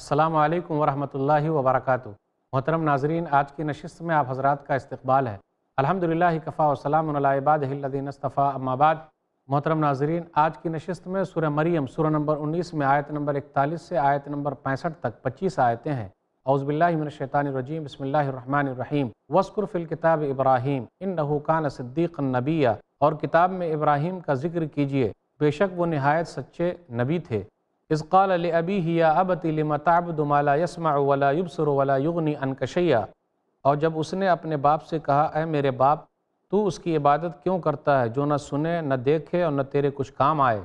السلام علیکم ورحمۃ اللہ وبرکاتہ۔ محترم ناظرین، آج کی نشست میں آپ حضرات کا استقبال ہے۔ الحمدللہ، کفا وسلام علیہ الدین اصطفیٰ بعد۔ محترم ناظرین، آج کی نشست میں سورہ مریم، سورہ نمبر انیس میں آیت نمبر اکتالیس سے آیت نمبر پینسٹھ تک پچیس آیتیں ہیں۔ اعوذ باللہ من الشیطان الرجیم، بسم اللہ الرحمن الرحیم۔ وسکر فی الکتاب ابراہیم، انہو کان صدیق النبیہ اور کتاب میں ابراہیم کا ذکر کیجیے۔ بے شک وہ نہایت سچے نبی تھے۔ اس قال لأبیہ، یا ابتی لما تعبد ما لا يسمع ولا يبصر ولا يغنی عنک شیئا اور جب اس نے اپنے باپ سے کہا، اے میرے باپ، تو اس کی عبادت کیوں کرتا ہے جو نہ سنے، نہ دیکھے اور نہ تیرے کچھ کام آئے؟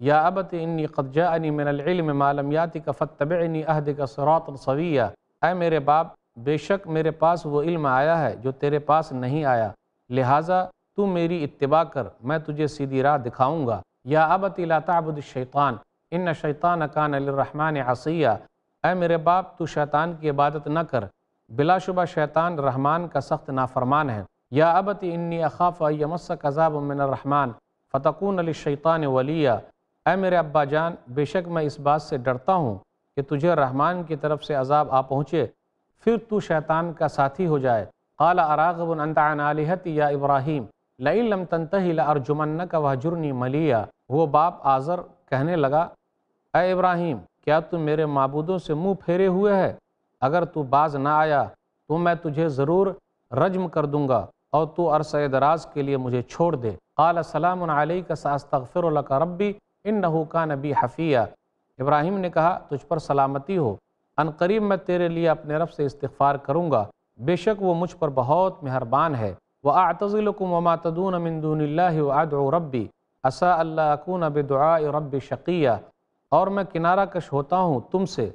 یا ابت انی قد جاءنی من العلم ما لم یاتک فتبعنی اہدک صراطا سویہ اے میرے باپ، بے شک میرے پاس وہ علم آیا ہے جو تیرے پاس نہیں آیا۔ لہٰذا تو میری اتباع کر، میں تجھے سیدھی راہ دکھاؤں گا۔ یا ابت لا تعبد الشیطان ان شیطان کان للرحمن عصیہ اے میرے باپ، تو شیطان کی عبادت نہ کر۔ بلا شبہ شیطان رحمان کا سخت نافرمان ہے۔ یا ابت انی اخاف یمسک عذاب من الرحمن فتقون للشیطان ولیہ اے میرے ابا جان، بے شک میں اس بات سے ڈرتا ہوں کہ تجھے رحمان کی طرف سے عذاب آ پہنچے۔ پھر تو شیطان کا ساتھی ہو جائے۔ قال اراغب انت عن آلہتی یا ابراہیم، لئن لم تنتہی لارجمنک وحجرنی ملیہ وہ باپ آذر کہنے لگا اے ابراہیم، کیا تم میرے معبودوں سے منہ پھیرے ہوئے ہے اگر تو باز نہ آیا، تو میں تجھے ضرور رجم کر دوں گا اور تو عرصہ دراز کے لیے مجھے چھوڑ دے۔ قال السلام علیک، ساستغفر لک ربی انہو کان بی حفیہ۔ ابراہیم نے کہا، تجھ پر سلامتی ہو، ان قریب میں تیرے لیے اپنے رب سے استغفار کروں گا۔ بے شک وہ مجھ پر بہت مہربان ہے۔ وَأَعْتَزِلُكُمْ وَمَا تَدُونَ مِن دُونِ اللَّهِ وَأَدْعُ رَبِّ عَسَىٰ أَلَّا أَكُونَ بِدُعَاءِ رَبِّ شَقِيًّا اور میں کنارہ کش ہوتا ہوں تم سے،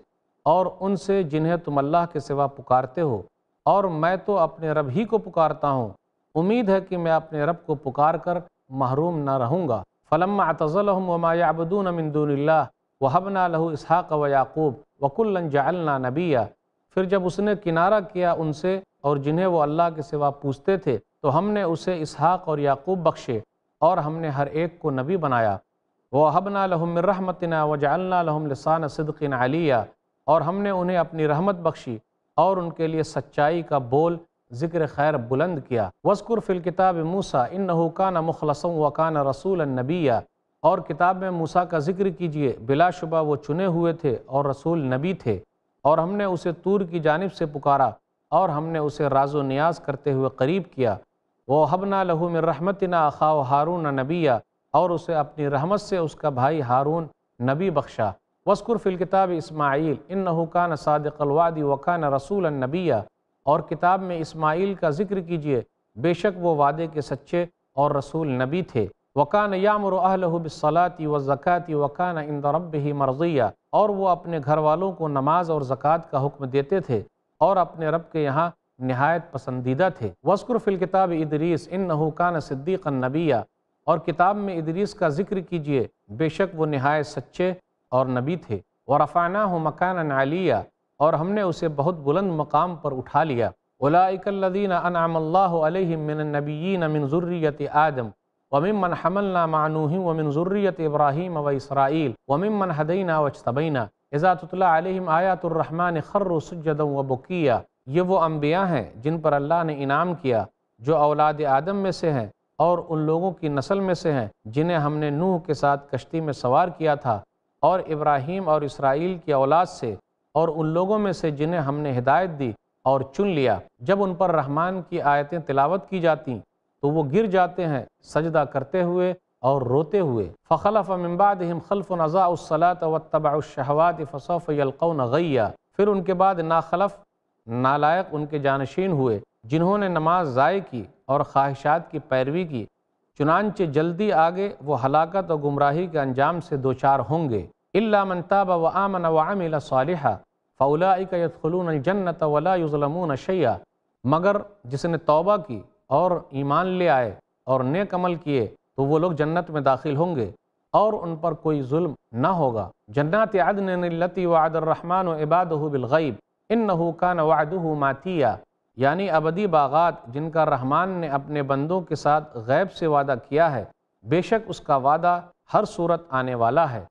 اور ان سے جنہیں تم اللہ کے سوا پکارتے ہو، اور میں تو اپنے رب ہی کو پکارتا ہوں۔ امید ہے کہ میں اپنے رب کو پکار کر محروم نہ رہوں گا۔ فلما اعتزلهم وما يعبدون من دون اللہ وحبنا له اسحاق و یعقوب وکلا جعلنا نبیہ پھر جب اس نے کنارہ کیا ان سے اور جنہیں وہ اللہ کے سوا پوچھتے تھے، تو ہم نے اسے اسحاق اور یعقوب بخشے اور ہم نے ہر ایک کو نبی بنایا۔ وحبنا لهم من رحمتنا وجعلنا لهم لسان صدق علیہ اور ہم نے انہیں اپنی رحمت بخشی اور ان کے لیے سچائی کا بول، ذکر خیر بلند کیا۔ وسکر فی الکتاب موسیٰ، انہو کان مخلصا وکان رسول النبیہ اور کتاب میں موسیٰ کا ذکر کیجیے، بلا شبہ وہ چنے ہوئے تھے اور رسول نبی تھے۔ اور ہم نے اسے تور کی جانب سے پکارا اور ہم نے اسے راز و نیاز کرتے ہوئے قریب کیا۔ وہ حبنا لہو من رحمتنا اخاو ہارون نبیہ اور اسے اپنی رحمت سے اس کا بھائی ہارون نبی بخشا۔ وسکر فی الکتاب اسماعیل، انہو کان صادق الوعد وکان رسول النبیہ اور کتاب میں اسماعیل کا ذکر کیجیے، بے شک وہ وعدے کے سچے اور رسول نبی تھے۔ وکان یامر اہلہ بالصلاة والزکاة وکان عند ربہ مرضیہ اور وہ اپنے گھر والوں کو نماز اور زکوٰۃ کا حکم دیتے تھے اور اپنے رب کے یہاں نہایت پسندیدہ تھے۔ وسکر فی الکتاب ادریس، انہو کان صدیق النبیہ اور کتاب میں ادریس کا ذکر کیجیے، بے شک وہ نہایت سچے اور نبی تھے۔ ورفعناہ مکانا علیہ اور ہم نے اسے بہت بلند مقام پر اٹھا لیا۔ اولئک الذین انعم اللہ علیہم من النبیین من ذریت آدم وممن حملنا مع نوح ومن ذریت ابراہیم و اسرائیل وممن ہدینا واجتبینا اذا تطلع علیہم آیات الرحمن خروا سجدا و بکیا یہ وہ انبیاء ہیں جن پر اللہ نے انعام کیا جو اولاد آدم میں سے ہیں۔ اور ان لوگوں کی نسل میں سے ہیں جنہیں ہم نے نوح کے ساتھ کشتی میں سوار کیا تھا اور ابراہیم اور اسرائیل کی اولاد سے اور ان لوگوں میں سے جنہیں ہم نے ہدایت دی اور چن لیا۔ جب ان پر رحمان کی آیتیں تلاوت کی جاتیں تو وہ گر جاتے ہیں سجدہ کرتے ہوئے اور روتے ہوئے۔ فخلف من بعدہم خلف نضاء الصلاة واتبعوا الشہوات فصوف یلقون غیہ پھر ان کے بعد ناخلف، نالائق ان کے جانشین ہوئے۔ جنہوں نے نماز ضائع کی اور خواہشات کی پیروی کی، چنانچہ جلدی آگے وہ ہلاکت اور گمراہی کے انجام سے دوچار ہوں گے۔ اللہ من تاب و آمن و عمل صالحہ فاولئک یدخلون الجنت ولا یظلمون شیئا مگر جس نے توبہ کی اور ایمان لے آئے اور نیک عمل کیے تو وہ لوگ جنت میں داخل ہوں گے اور ان پر کوئی ظلم نہ ہوگا۔ جنات عدن التي وعد الرحمن عباده بالغیب انه كان وعده ماتیا۔ یعنی ابدی باغات جن کا رحمان نے اپنے بندوں کے ساتھ غیب سے وعدہ کیا ہے، بے شک اس کا وعدہ ہر صورت آنے والا ہے۔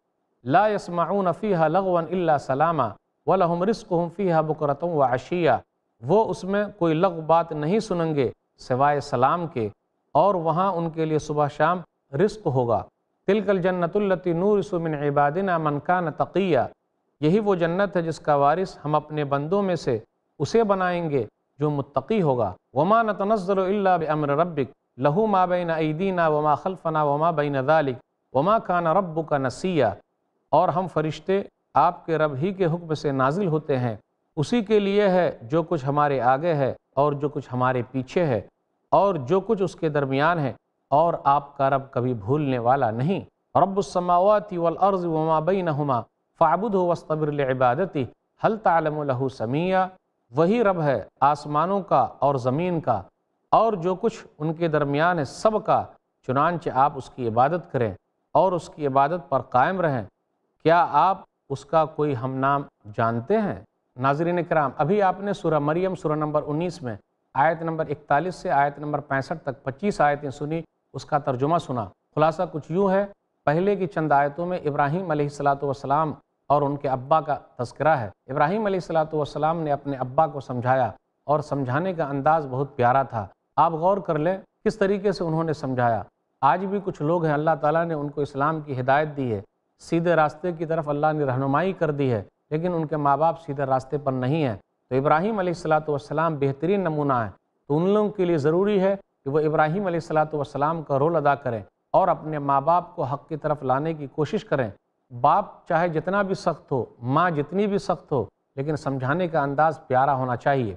لا يسمعون فيها لغوا الا سلاما و لحم رسق فی بکرتوں و وہ اس میں کوئی لغ بات نہیں سنیں گے سوائے سلام کے، اور وہاں ان کے لیے صبح شام رزق ہوگا۔ تلک الجنت التی نور من عبادنا من کان تقیہ۔ یہی وہ جنت ہے جس کا وارث ہم اپنے بندوں میں سے اسے بنائیں گے۔ جو متقی ہوگا۔ وما نتنزل الا بامر ربک لہو ما بین ایدینا وما خلفنا وما بین ذالک وما کان ربک نسیہ اور ہم فرشتے آپ کے رب ہی کے حکم سے نازل ہوتے ہیں۔ اسی کے لیے ہے جو کچھ ہمارے آگے ہے اور جو کچھ ہمارے پیچھے ہے۔ اور جو کچھ اس کے درمیان ہے۔ اور آپ کا رب کبھی بھولنے والا نہیں۔ رب السماوات والارض وما بینہما فعبدہ واستبر لعبادتی حل تعلم له سمیہ وہی رب ہے آسمانوں کا اور زمین کا اور جو کچھ ان کے درمیان ہے سب کا، چنانچہ آپ اس کی عبادت کریں اور اس کی عبادت پر قائم رہیں۔ کیا آپ اس کا کوئی ہم نام جانتے ہیں؟ ناظرین کرام، ابھی آپ نے سورہ مریم، سورہ نمبر انیس میں آیت نمبر اکتالیس سے آیت نمبر پینسٹھ تک پچیس آیتیں سنی، اس کا ترجمہ سنا۔ خلاصہ کچھ یوں ہے، پہلے کی چند آیتوں میں ابراہیم علیہ السلاۃ والسلام اور ان کے ابا کا تذکرہ ہے۔ ابراہیم علیہ السلاۃ والسلام نے اپنے ابا کو سمجھایا اور سمجھانے کا انداز بہت پیارا تھا۔ آپ غور کر لیں کس طریقے سے انہوں نے سمجھایا۔ آج بھی کچھ لوگ ہیں، اللہ تعالیٰ نے ان کو اسلام کی ہدایت دی ہے۔ سیدھے راستے کی طرف اللہ نے رہنمائی کر دی ہے، لیکن ان کے ماں باپ سیدھے راستے پر نہیں ہیں۔ تو ابراہیم علیہ السلاۃ والسلام بہترین نمونہ ہے تو ان لوگوں کے لیے ضروری ہے کہ وہ ابراہیم علیہ السلاۃ والسلام کا رول ادا کریں اور اپنے ماں باپ کو حق کی طرف لانے کی کوشش کریں۔ باپ چاہے جتنا بھی سخت ہو، ماں جتنی بھی سخت ہو، لیکن سمجھانے کا انداز پیارا ہونا چاہیے۔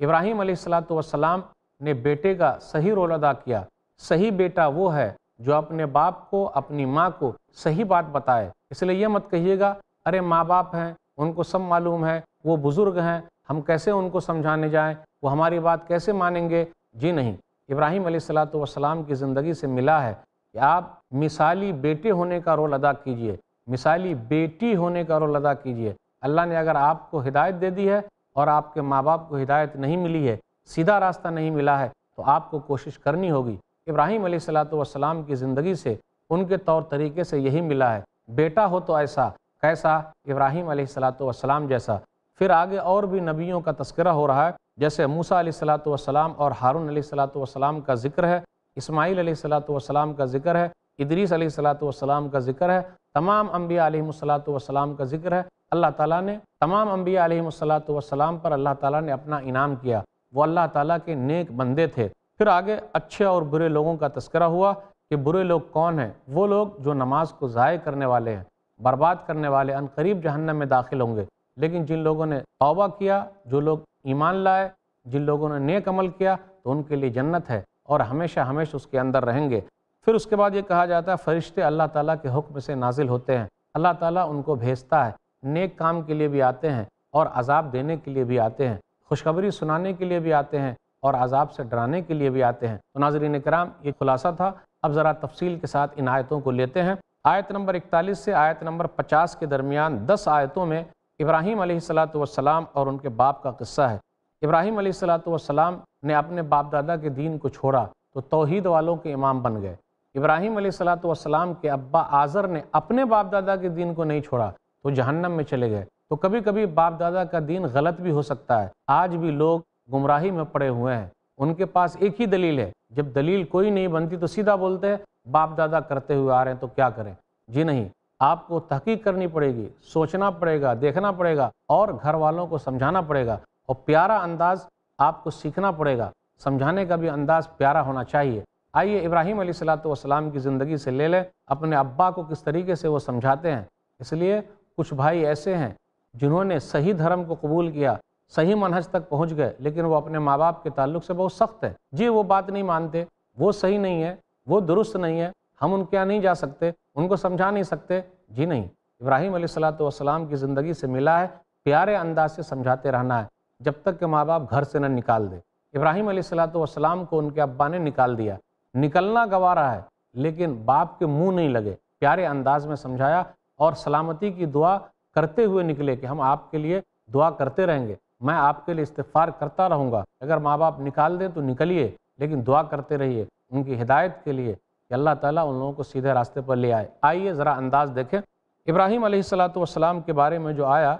ابراہیم علیہ السلاۃ والسلام نے بیٹے کا صحیح رول ادا کیا۔ صحیح بیٹا وہ ہے جو اپنے باپ کو، اپنی ماں کو صحیح بات بتائے۔ اس لیے یہ مت کہیے گا، ارے ماں باپ ہیں، ان کو سب معلوم ہے، وہ بزرگ ہیں، ہم کیسے ان کو سمجھانے جائیں؟ وہ ہماری بات کیسے مانیں گے؟ جی نہیں۔ ابراہیم علیہ السلاۃ والسلام کی زندگی سے ملا ہے کہ آپ مثالی بیٹے ہونے کا رول ادا کیجیے۔ مثالی بیٹی ہونے کا رول ادا کیجیے۔ اللہ نے اگر آپ کو ہدایت دے دی ہے اور آپ کے ماں باپ کو ہدایت نہیں ملی ہے، سیدھا راستہ نہیں ملا ہے، تو آپ کو کوشش کرنی ہوگی۔ ابراہیم علیہ السلاۃ والسلام کی زندگی سے ان کے طور طریقے سے یہی ملا ہے۔ بیٹا ہو تو ایسا، کیسا ابراہیم علیہ السلاۃ والسلام جیسا۔ پھر آگے اور بھی نبیوں کا تذکرہ ہو رہا ہے، جیسے موسیٰ علیہ السلاۃ والسلام اور ہارون علیہ السلاۃ والسلام کا ذکر ہے، اسماعیل علیہ السلاۃ والسلام کا ذکر ہے۔ ادریس علیہ السلاۃ والسلام کا ذکر ہے، تمام انبیاء علیہ السلاۃ والسلام کا ذکر ہے۔ اللہ تعالیٰ نے تمام انبیاء علیہ السلاۃ والسلام پر اللہ تعالیٰ نے اپنا انعام کیا۔ وہ اللہ تعالیٰ کے نیک بندے تھے۔ پھر آگے اچھے اور برے لوگوں کا تذکرہ ہوا کہ برے لوگ کون ہیں؟ وہ لوگ جو نماز کو ضائع کرنے والے ہیں، برباد کرنے والے، ان قریب جہنم میں داخل ہوں گے۔ لیکن جن لوگوں نے توبہ کیا، جو لوگ ایمان لائے، جن لوگوں نے نیک عمل کیا، تو ان کے لیے جنت ہے اور ہمیشہ ہمیشہ اس کے اندر رہیں گے۔ پھر اس کے بعد یہ کہا جاتا ہے، فرشتے اللہ تعالیٰ کے حکم سے نازل ہوتے ہیں۔ اللہ تعالیٰ ان کو بھیجتا ہے۔ نیک کام کے لیے بھی آتے ہیں اور عذاب دینے کے لیے بھی آتے ہیں۔ خوشخبری سنانے کے لیے بھی آتے ہیں اور عذاب سے ڈرانے کے لیے بھی آتے ہیں۔ تو ناظرین کرام، یہ خلاصہ تھا۔ اب ذرا تفصیل کے ساتھ ان آیتوں کو لیتے ہیں۔ آیت نمبر اکتالیس سے آیت نمبر پچاس کے درمیان دس آیتوں میں ابراہیم علیہ السلاۃ والسلام اور ان کے باپ کا قصہ ہے۔ ابراہیم علیہ السلاۃ والسلام نے اپنے باپ دادا کے دین کو چھوڑا تو توحید والوں کے امام بن گئے۔ ابراہیم علیہ السلاۃ والسلام کے ابا آذر نے اپنے باپ دادا کے دین کو نہیں چھوڑا تو جہنم میں چلے گئے۔ تو کبھی کبھی باپ دادا کا دین غلط بھی ہو سکتا ہے۔ آج بھی لوگ گمراہی میں پڑے ہوئے ہیں۔ ان کے پاس ایک ہی دلیل ہے۔ جب دلیل کوئی نہیں بنتی تو سیدھا بولتے ہیں، باپ دادا کرتے ہوئے آ رہے ہیں تو کیا کریں؟ جی نہیں، آپ کو تحقیق کرنی پڑے گی، سوچنا پڑے گا، دیکھنا پڑے گا اور گھر والوں کو سمجھانا پڑے گا۔ اور پیارا انداز آپ کو سیکھنا پڑے گا۔ سمجھانے کا بھی انداز پیارا ہونا چاہیے۔ آئیے ابراہیم علیہ السلاۃ والسلام کی زندگی سے لے لیں، اپنے ابا کو کس طریقے سے وہ سمجھاتے ہیں؟ اس لیے کچھ بھائی ایسے ہیں جنہوں نے صحیح دھرم کو قبول کیا، صحیح منحج تک پہنچ گئے، لیکن وہ اپنے ماں باپ کے تعلق سے بہت سخت ہے جی وہ بات نہیں مانتے، وہ صحیح نہیں ہے، وہ درست نہیں ہے، ہم ان کے یہاں نہیں جا سکتے، ان کو سمجھا نہیں سکتے۔ جی نہیں، ابراہیم علیہ السلاۃ والسلام کی زندگی سے ملا ہے، پیارے انداز سے سمجھاتے رہنا ہے، جب تک کہ ماں باپ گھر سے نہ نکال دے۔ ابراہیم علیہ السلاۃ والسلام کو ان کے ابا نے نکال دیا۔ نکلنا گوارا ہے، لیکن باپ کے منہ نہیں لگے۔ پیارے انداز میں سمجھایا اور سلامتی کی دعا کرتے ہوئے نکلے کہ ہم آپ کے لیے دعا کرتے رہیں گے۔ میں آپ کے لیے استفار کرتا رہوں گا۔ اگر ماں باپ نکال دیں تو نکلیے، لیکن دعا کرتے رہیے۔ ان کی ہدایت کے لیے کہ اللہ تعالیٰ ان لوگوں کو سیدھے راستے پر لے آئے۔ آئیے ذرا انداز دیکھیں۔ ابراہیم علیہ السلاۃ والسلام کے بارے میں جو آیا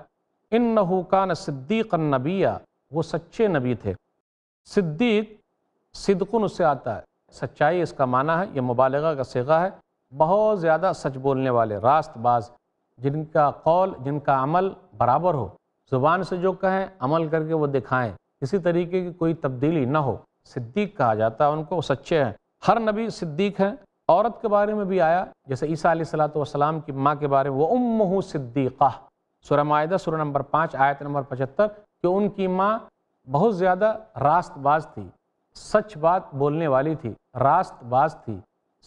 ان کان صدیق النبیہ وہ سچے نبی تھے۔ صدیق، صدقن اس سے آتا ہے۔ سچائی اس کا معنی ہے، یہ مبالغہ کا سگا ہے۔ بہت زیادہ سچ بولنے والے راست باز، جن کا قول، جن کا عمل برابر ہو۔ زبان سے جو کہیں، عمل کر کے وہ دکھائیں۔ کسی طریقے کی کوئی تبدیلی نہ ہو۔ صدیق کہا جاتا ہے، ان کو وہ سچے ہیں۔ ہر نبی صدیق ہیں۔ عورت کے بارے میں بھی آیا، جیسے عیسیٰ علیہ السلاۃ والسلام کی ماں کے بارے میں، وہ ام صدیقہ۔ سورہ معاہدہ سورہ نمبر پانچ، آیت نمبر پچہتر، کہ ان کی ماں بہت زیادہ راست باز تھی۔ سچ بات بولنے والی تھی، راست باز تھی،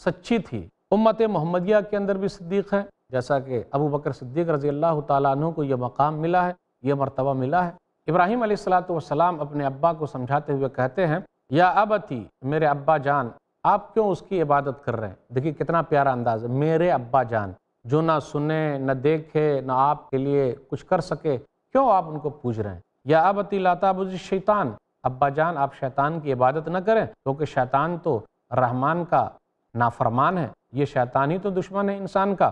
سچی تھی۔ امت محمدیہ کے اندر بھی صدیق ہیں، جیسا کہ ابو بکر صدیق رضی اللہ تعالیٰ عنہ کو یہ مقام ملا ہے، یہ مرتبہ ملا ہے۔ ابراہیم علیہ السلاۃ والسلام اپنے ابا کو سمجھاتے ہوئے کہتے ہیں، یا ابتی، میرے ابا جان، آپ کیوں اس کی عبادت کر رہے ہیں؟ دیکھیے کتنا پیارا انداز ہے، میرے ابا جان، جو نہ سنے، نہ دیکھے، نہ آپ کے لیے کچھ کر سکے، کیوں آپ ان کو پوچھ رہے ہیں؟ یا ابتی لاتا بج شیطان ابا جان، آپ شیطان کی عبادت نہ کریں، کیونکہ شیطان تو رحمان کا نافرمان ہے۔ یہ شیطان ہی تو دشمن ہے انسان کا۔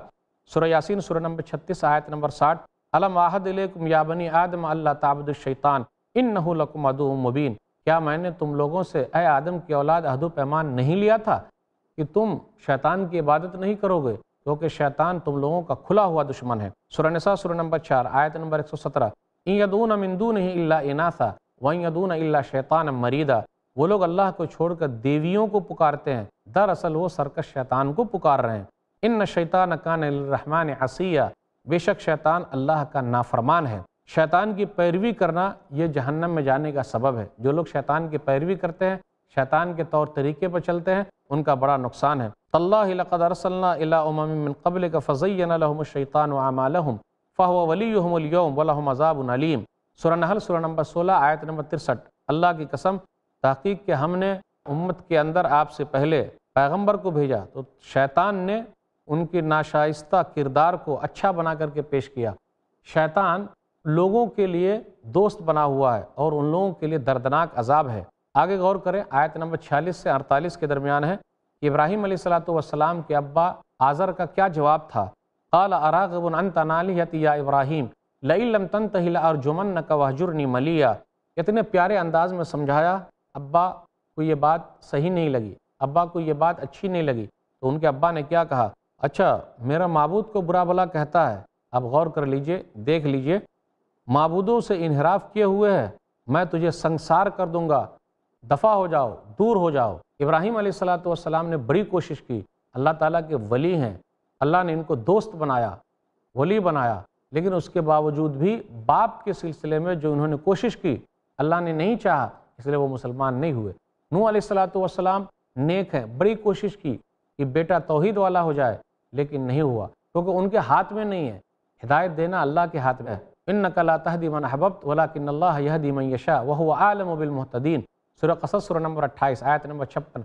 سورہ یاسین، سورہ نمبر چھتیس، آیت نمبر ساٹھ۔ علم آحد علیکم یا بنی آدم اللہ تعبد الشیطان ان لکم ادو مبین۔ کیا میں نے تم لوگوں سے، اے آدم کی اولاد، عہد و پیمان نہیں لیا تھا کہ تم شیطان کی عبادت نہیں کرو گے؟ کیونکہ شیطان تم لوگوں کا کھلا ہوا دشمن ہے۔ سورہ نساء، سورہ نمبر چار، آیت نمبر ایک سو سترہ۔ ان یدون من دونه الا اناثا۔ وان یدون الا شیطان مریدا وہ لوگ اللہ کو چھوڑ کر دیویوں کو پکارتے ہیں۔ دراصل وہ سرکش شیطان کو پکار رہے ہیں۔ ان شیطان کان الرحمن عصیہ بے شک شیطان اللہ کا نافرمان ہے۔ شیطان کی پیروی کرنا یہ جہنم میں جانے کا سبب ہے۔ جو لوگ شیطان کی پیروی کرتے ہیں، شیطان کے طور طریقے پر چلتے ہیں، ان کا بڑا نقصان ہے۔ اللہ لقد ارسلنا الى امم من قبل کا فضین لهم الشیطان وعمالهم فهو وليهم اليوم ولهم عذاب علیم۔ سورہ نحل، سورہ نمبر سولہ، آیت نمبر ترسٹھ۔ اللہ کی قسم، تحقیق کہ ہم نے امت کے اندر آپ سے پہلے پیغمبر کو بھیجا تو شیطان نے ان کی ناشائستہ کردار کو اچھا بنا کر کے پیش کیا۔ شیطان لوگوں کے لیے دوست بنا ہوا ہے اور ان لوگوں کے لیے دردناک عذاب ہے۔ آگے غور کریں، آیت نمبر چھیالیس سے اڑتالیس کے درمیان ہے کہ ابراہیم علیہ السلاۃ والسلام کے ابا آذر کا کیا جواب تھا؟ قال اراغب انت نالیت یا ابراہیم؟ لئی لم تنتہی ارجمن کا وحجرنی ملیا۔ اتنے پیارے انداز میں سمجھایا، ابا کو یہ بات صحیح نہیں لگی، ابا کو یہ بات اچھی نہیں لگی۔ تو ان کے ابا نے کیا کہا؟ اچھا میرا معبود کو برا بلا کہتا ہے، اب غور کر لیجیے، دیکھ لیجیے۔ معبودوں سے انحراف کیے ہوئے ہے، میں تجھے سنسار کر دوں گا۔ دفع ہو جاؤ، دور ہو جاؤ۔ ابراہیم علیہ السلاۃ والسلام نے بڑی کوشش کی۔ اللہ تعالیٰ کے ولی ہیں۔ اللہ نے ان کو دوست بنایا، ولی بنایا۔ لیکن اس کے باوجود بھی باپ کے سلسلے میں جو انہوں نے کوشش کی، اللہ نے نہیں چاہا، اس لیے وہ مسلمان نہیں ہوئے۔ نو علیہ السلاۃ والسلام نیک ہیں، بڑی کوشش کی کہ بیٹا توحید والا ہو جائے، لیکن نہیں ہوا۔ کیونکہ ان کے ہاتھ میں نہیں ہے۔ ہدایت دینا اللہ کے ہاتھ میں ہے۔ ان نقلا تحدی من حبت ولاکن اللہ یہ من یشا وہ عالم و سورہ قصص، سورہ نمبر اٹھائیس، آیت نمبر چھپن۔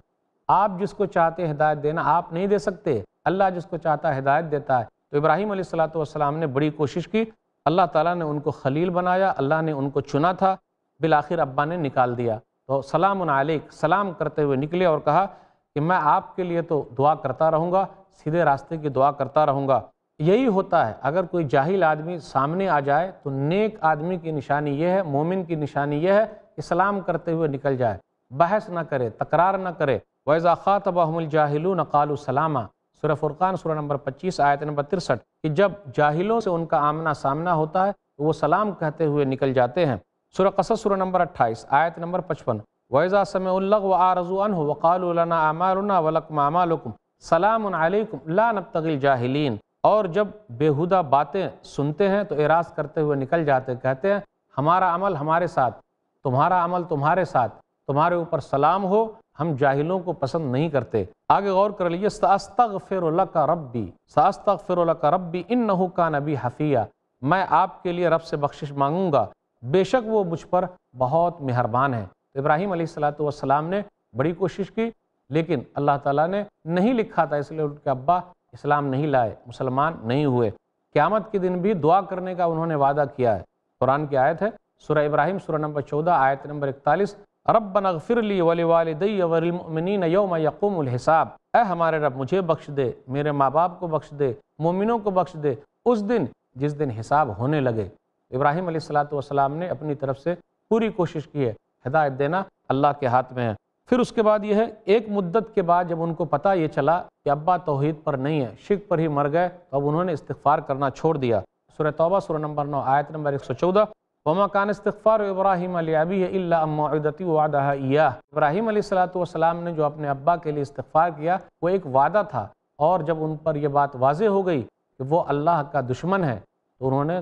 آپ جس کو چاہتے ہدایت دینا، آپ نہیں دے سکتے۔ اللہ جس کو چاہتا ہے ہدایت دیتا ہے۔ تو ابراہیم علیہ السلاۃ والسلام نے بڑی کوشش کی۔ اللہ تعالیٰ نے ان کو خلیل بنایا، اللہ نے ان کو چنا تھا، بالآخر ابا نے نکال دیا۔ تو سلام علیک، سلام کرتے ہوئے نکلے اور کہا کہ میں آپ کے لیے تو دعا کرتا رہوں گا، سیدھے راستے کی دعا کرتا رہوں گا۔ یہی ہوتا ہے، اگر کوئی جاہل آدمی سامنے آ جائے تو نیک آدمی کی نشانی یہ ہے، مومن کی نشانی یہ ہے اسلام کرتے ہوئے نکل جائے۔ بحث نہ کرے، تکرار نہ کرے۔ ویزا خاطبہم الجاہلون قالوا سلامہ سورہ فرقان، سورہ نمبر پچیس، آیت نمبر ترسٹھ، کہ جب جاہلوں سے ان کا آمنا سامنا ہوتا ہے، تو وہ سلام کہتے ہوئے نکل جاتے ہیں۔ سورہ قصص، سورہ نمبر اٹھائیس، آیت نمبر پچپن۔ ویزا سمع اللہ و آرزو عنہ وقالوا لنا اعمالنا ولکم اعمالکم سلام علیکم لا نبتغی الجاہلین اور جب بےہودہ باتیں سنتے ہیں، تو اعراض کرتے ہوئے نکل جاتے کہتے ہیں، ہمارا عمل ہمارے ساتھ، تمہارا عمل تمہارے ساتھ، تمہارے اوپر سلام ہو ہم جاہلوں کو پسند نہیں کرتے۔ آگے غور کر لیجیے ساستغفر لک ربی ساستغفر لک ربی انہو کا نبی حفیہ۔ میں آپ کے لیے رب سے بخشش مانگوں گا۔ بے شک وہ مجھ پر بہت مہربان ہے ابراہیم علیہ السلاۃ والسلام نے بڑی کوشش کی، لیکن اللہ تعالیٰ نے نہیں لکھا تھا، اس لیے ان کے ابا اسلام نہیں لائے، مسلمان نہیں ہوئے۔ قیامت کے دن بھی دعا کرنے کا انہوں نے وعدہ کیا ہے۔ قرآن کی آیت ہے، سورہ ابراہیم، سورہ نمبر چودہ، آیت نمبر اکتالیس۔ رب اغفر لی ولی والدی والمؤمنین یوم یقوم الحساب۔ اے ہمارے رب، مجھے بخش دے، میرے ماں باپ کو بخش دے، مومنوں کو بخش دے۔ اس دن، جس دن حساب ہونے لگے۔ ابراہیم علیہ السلاۃ والسلام نے اپنی طرف سے پوری کوشش کی ہے، ہدایت دینا اللہ کے ہاتھ میں ہے۔ پھر اس کے بعد یہ ہے، ایک مدت کے بعد جب ان کو پتہ یہ چلا کہ ابا توحید پر نہیں ہے شک پر ہی مر گئے، تو اب انہوں نے استغفار کرنا چھوڑ دیا۔ سورہ توبہ، سورہ نمبر نو، آیت نمبر ایک سو چودہ۔ وما کان استغفار ابراہیم علیہ ابی اللہ امعدتی وعدہ ایاہ ابراہیم علیہ السلاۃ والسلام نے جو اپنے ابا کے لیے استغفار کیا، وہ ایک وعدہ تھا۔ اور جب ان پر یہ بات واضح ہو گئی کہ وہ اللہ کا دشمن ہے، تو انہوں نے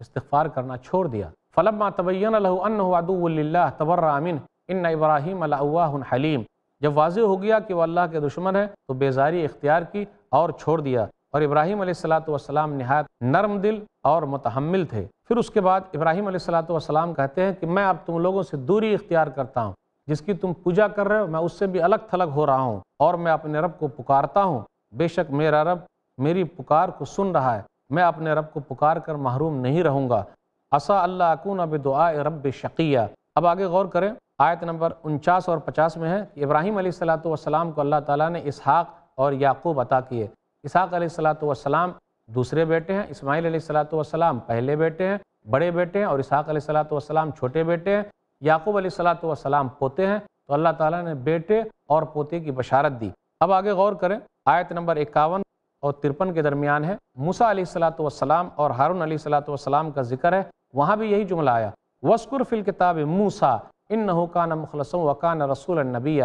استغفار کرنا چھوڑ دیا۔ فلما تبین له انه عدو للہ تبرع منه۔ ان ابراہیم اللہ حلیم جب واضح ہو گیا کہ وہ اللہ کے دشمن ہے، تو بیزاری اختیار کی اور چھوڑ دیا۔ اور ابراہیم علیہ السلاۃ والسلام نہایت نرم دل اور متحمل تھے۔ پھر اس کے بعد ابراہیم علیہ السلاۃ والسلام کہتے ہیں کہ میں اب تم لوگوں سے دوری اختیار کرتا ہوں، جس کی تم پوجا کر رہے ہو، میں اس سے بھی الگ تھلگ ہو رہا ہوں اور میں اپنے رب کو پکارتا ہوں۔ بے شک میرا رب میری پکار کو سن رہا ہے، میں اپنے رب کو پکار کر محروم نہیں رہوں گا۔ اسا اللہ اکون اب دعا رب شقیہ۔ اب آگے غور کریں، آیت نمبر انچاس اور پچاس میں ہے کہ ابراہیم علیہ السلاۃ والسلام کو اللہ تعالیٰ نے اسحاق اور یعقوب عطا کیے۔ اسحاق علیہ السلاۃ والسلام دوسرے بیٹے ہیں، اسماعیل علیہ السلاۃ والسلام پہلے بیٹے ہیں، بڑے بیٹے ہیں اور اسحاق علیہ السلاۃ والسلام چھوٹے بیٹے ہیں۔ یعقوب علیہ السلاۃ والسلام پوتے ہیں تو اللہ تعالیٰ نے بیٹے اور پوتے کی بشارت دی۔ اب آگے غور کریں، آیت نمبر اکاون اور ترپن کے درمیان ہے۔ موسا علیہ السلاۃ والسلام اور ہارون علیہ السلاۃ والسلام کا ذکر ہے، وہاں بھی یہی جملہ آیا۔ وسکر فی الکتاب موسا ان نحو کان مخلص وکان رسول النبیہ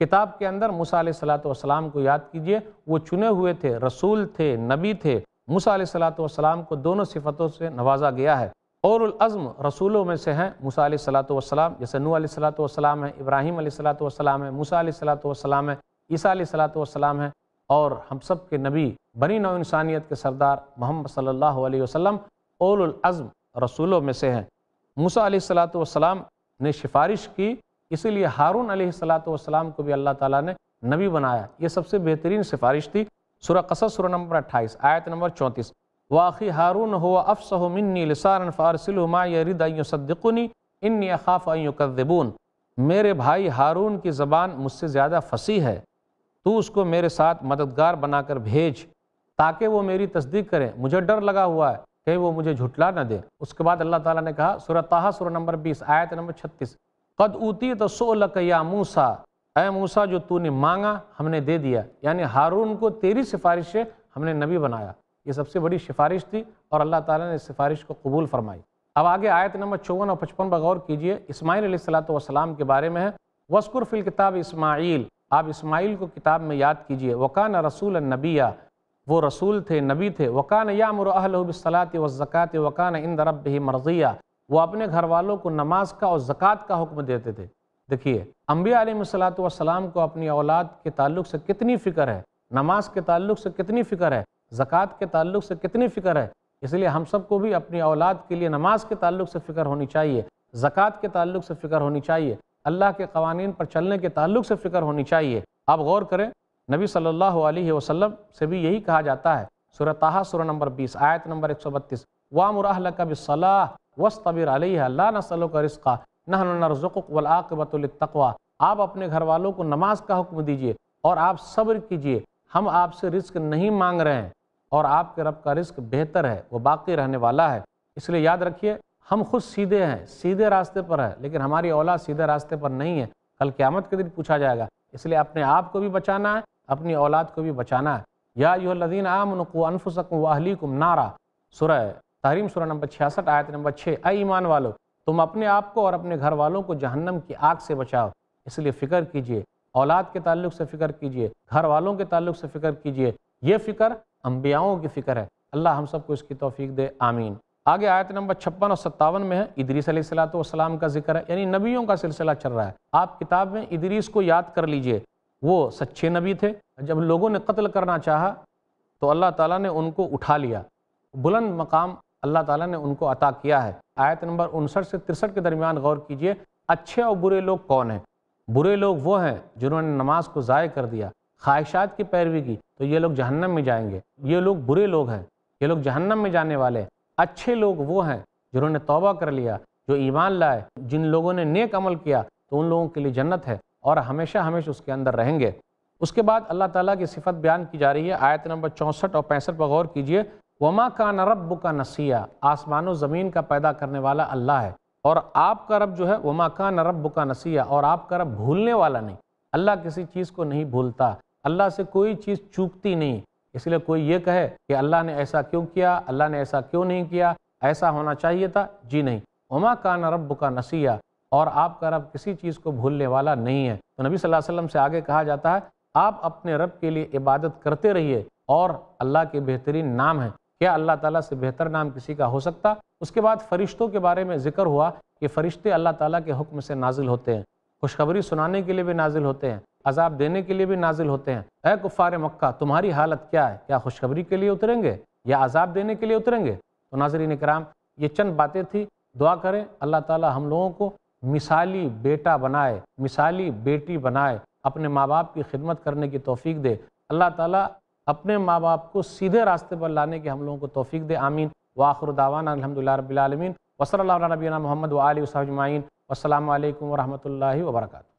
کتاب کے اندر موسیٰ علیہ السلاۃ والسلام کو یاد کیجیے، وہ چنے ہوئے تھے، رسول تھے، نبی تھے۔ موسیٰ علیہ السلاۃ والسلام کو دونوں صفتوں سے نوازا گیا ہے۔ اور العظم رسولوں میں سے ہیں موسیٰ علیہ السلاۃ والسلام، جیسے نو علیہ السلاۃ والسلام ہے ابراہیم علیہ السلاۃ والسلام ہے موسیٰ علیہ السلاۃ والسلام ہے عیسیٰ علیہ السلاۃ والسلام ہے اور ہم سب کے نبی، بنی نو انسانیت کے سردار محمد صلی اللہ علیہ وسلم اول العظم رسولوں میں سے ہیں۔ موسیٰ علیہ السلاۃ والسلام نے سفارش کی اسی لیے ہارون علیہ السلاۃ والسلام کو بھی اللہ تعالیٰ نے نبی بنایا۔ یہ سب سے بہترین سفارش تھی۔ سورہ قصص، سورہ نمبر اٹھائیس، آیت نمبر چونتیس۔ واقعی ہارون ہو افسہ منی لسان فارسل ما یرد ان صدقنی انی اخاف ان یکذبون۔ میرے بھائی ہارون کی زبان مجھ سے زیادہ فصیح ہے۔ تو اس کو میرے ساتھ مددگار بنا کر بھیج تاکہ وہ میری تصدیق کریں مجھے ڈر لگا ہوا ہے کہ وہ مجھے جھٹلا نہ دے۔ اس کے بعد اللہ تعالیٰ نے کہا، سورہ تاہا سورہ نمبر بیس، آیت نمبر چھتیس۔ قد اوتی تو سو یا موسا اے موسا جو تو نے مانگا، ہم نے دے دیا۔ یعنی ہارون کو تیری سفارش سے ہم نے نبی بنایا۔ یہ سب سے بڑی سفارش تھی اور اللہ تعالیٰ نے اس سفارش کو قبول فرمائی۔ اب آگے آیت نمبر چون اور پچپن بغور کیجیے۔ اسماعیل علیہ السلاۃ والسلام کے بارے میں ہے۔ وسکر فی الکتاب اسماعیل آپ اسماعیل کو کتاب میں یاد کیجیے۔ وکان رسول النبیہ وہ رسول تھے، نبی تھے۔ وکان یامر اہل بصلاۃ و زکوٰۃ وکان ان ہی مرضیہ وہ اپنے گھر والوں کو نماز کا اور زکوٰۃ کا حکم دیتے تھے۔ دیکھیے، انبیاء علیہ السلاۃ والسلام کو اپنی اولاد کے تعلق سے کتنی فکر ہے، نماز کے تعلق سے کتنی فکر ہے، زکوٰۃ کے تعلق سے کتنی فکر ہے۔ اس لیے ہم سب کو بھی اپنی اولاد کے لیے نماز کے تعلق سے فکر ہونی چاہیے، زکوٰۃ کے تعلق سے فکر ہونی چاہیے، اللہ کے قوانین پر چلنے کے تعلق سے فکر ہونی چاہیے۔ آپ غور کریں، نبی صلی اللہ علیہ وسلم سے بھی یہی کہا جاتا ہے سورہ تاہا سورہ نمبر بیس، آیت نمبر ایک سو بتیس۔ وام الحل کا وسطبر علیہ اللہ نسلوں کا رزقہ نہ نرزق ولاقبۃ التقوا آپ اپنے گھر والوں کو نماز کا حکم دیجیے اور آپ صبر کیجیے۔ ہم آپ سے رزق نہیں مانگ رہے ہیں اور آپ کے رب کا رزق بہتر ہے، وہ باقی رہنے والا ہے۔ اس لیے یاد رکھیے، ہم خود سیدھے ہیں، سیدھے راستے پر ہے لیکن ہماری اولاد سیدھے راستے پر نہیں ہے۔ کل قیامت کے دن پوچھا جائے گا۔ اس لیے اپنے آپ کو بھی بچانا ہے، اپنی اولاد کو بھی بچانا ہے۔ یا یو الدین عام نقو انفسکم و اہلیکم نارا۔ سورہ تحریم سورہ نمبر چھیاسٹھ، آیت نمبر چھ، اے ایمان والو، تم اپنے آپ کو اور اپنے گھر والوں کو جہنم کی آگ سے بچاؤ۔ اس لیے فکر کیجیے، اولاد کے تعلق سے فکر کیجیے، گھر والوں کے تعلق سے فکر کیجیے۔ یہ فکر انبیاؤں کی فکر ہے۔ اللہ ہم سب کو اس کی توفیق دے، آمین۔ آگے آیت نمبر چھپن اور ستاون میں ہے، ادریس علیہ السلاۃ والسلام کا ذکر ہے یعنی نبیوں کا سلسلہ چل رہا ہے۔ آپ کتاب میں ادریس کو یاد کر لیجیے، وہ سچے نبی تھے۔ جب لوگوں نے قتل کرنا چاہا، تو اللہ تعالیٰ نے ان کو اٹھا لیا۔ بلند مقام اللہ تعالیٰ نے ان کو عطا کیا ہے۔ آیت نمبر انسٹھ سے ترسٹھ کے درمیان غور کیجیے، اچھے اور برے لوگ کون ہیں؟ برے لوگ وہ ہیں جنہوں نے نماز کو ضائع کر دیا، خواہشات کی پیروی کی، تو یہ لوگ جہنم میں جائیں گے۔ یہ لوگ برے لوگ ہیں، یہ لوگ جہنم میں جانے والے ہیں۔ اچھے لوگ وہ ہیں جنہوں نے توبہ کر لیا، جو ایمان لائے، جن لوگوں نے نیک عمل کیا، تو ان لوگوں کے لیے جنت ہے اور ہمیشہ ہمیشہ اس کے اندر رہیں گے۔ اس کے بعد اللہ تعالیٰ کی صفت بیان کی جا رہی ہے۔ آیت نمبر چونسٹھ اور پینسٹھ پر غور کیجیے۔ وما کا نرب کا نسیہ آسمان و زمین کا پیدا کرنے والا اللہ ہے، اور آپ کا رب جو ہے، وما کا نرب کا نسیہ اور آپ کا رب بھولنے والا نہیں۔ اللہ کسی چیز کو نہیں بھولتا، اللہ سے کوئی چیز چوکتی نہیں۔ اس لیے کوئی یہ کہے کہ اللہ نے ایسا کیوں کیا، اللہ نے ایسا کیوں نہیں کیا، ایسا ہونا چاہیے تھا؟ جی نہیں۔ وما کا نرب کا نسیہ اور آپ کا رب کسی چیز کو بھولنے والا نہیں ہے۔ تو نبی صلی اللہ علیہ وسلم سے آگے کہا جاتا ہے، آپ اپنے رب کے لیے عبادت کرتے رہیے، اور اللہ کے بہترین نام ہے کیا اللہ تعالیٰ سے بہتر نام کسی کا ہو سکتا؟ اس کے بعد فرشتوں کے بارے میں ذکر ہوا کہ فرشتے اللہ تعالیٰ کے حکم سے نازل ہوتے ہیں۔ خوشخبری سنانے کے لیے بھی نازل ہوتے ہیں، عذاب دینے کے لیے بھی نازل ہوتے ہیں۔ اے کفار مکہ، تمہاری حالت کیا ہے؟ کیا خوشخبری کے لیے اتریں گے؟ یا عذاب دینے کے لیے اتریں گے؟ تو ناظرین اکرام یہ چند باتیں تھی دعا کریں، اللہ تعالیٰ ہم لوگوں کو مثالی بیٹا بنائے، مثالی بیٹی بنائے، اپنے ماں باپ کی خدمت کرنے کی توفیق دے۔ اللہ تعالیٰ اپنے ماں باپ کو سیدھے راستے پر لانے کے ہم لوگوں کو توفیق دے، آمین۔ واخر دعوانا الحمد للہ رب العالمین۔ وصلی اللہ علیہ نبینا محمد و علیہ وسلم السلام علیکم ورحمۃ اللہ وبرکاتہ۔